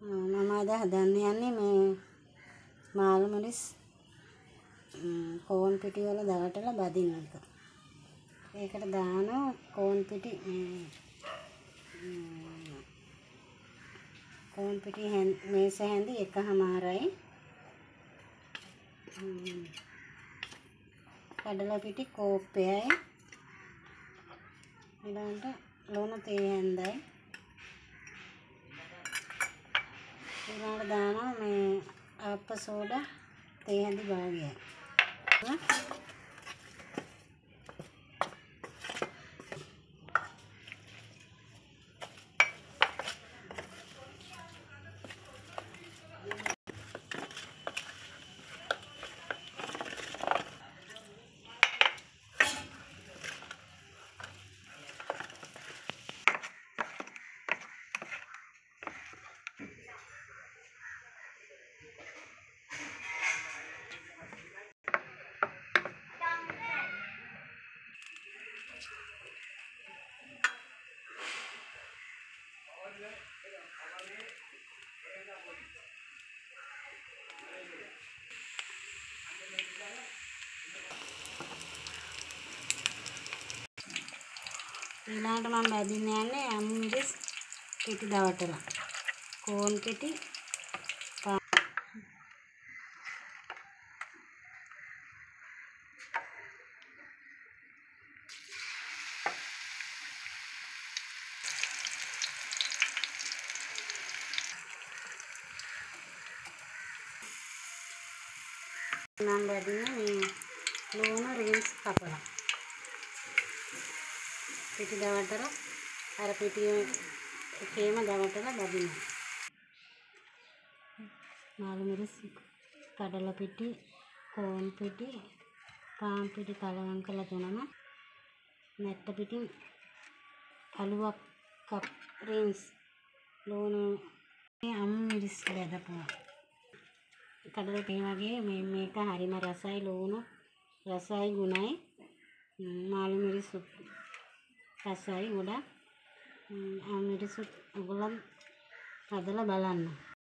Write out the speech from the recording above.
මම අද හදන්න යන්නේ මේ මාළු මරිස් කෝන් පිටි වල දවටලා බදින එක. ඒකට දානවා කෝන් පිටි කෝන් පිටි මේස හැඳි එකහමාරයි. කඩලා පිටි කෝප්පයයි. ඊළඟට ලුණු තේ හැන්දයි. ඊළඟට දානවා මේ අප්ප සෝඩා තේ හැඳි භාගයක්. ඊළඟට මම බැදින්න යන්නේ අමු මිරිස් පිටි දවටලා. කෝන් පිටි මම බැදින්නේ මේ ලුණු රින්ස් කපලා. පිටි දවටලා අර පිටියේ එකේම දවටලා බදිනවා. මාළු මිරිස් කඩලා පිටි කෝන් පිටි පාන් පිටි කලවම් කරලා තුනම නැට්ට පිටි අලුවක් කප් රින්ස් ලුණු අමු මිරිස් බෙදපුවා. කඩලා මේ වගේ මේ මේක හරිම රසයි ලුණු රසයි ගුණයි මාළු මිරිස් රසයි ගොඩක් අමු මිරිස් ඔයගොල්ලන් හදලා බලන්න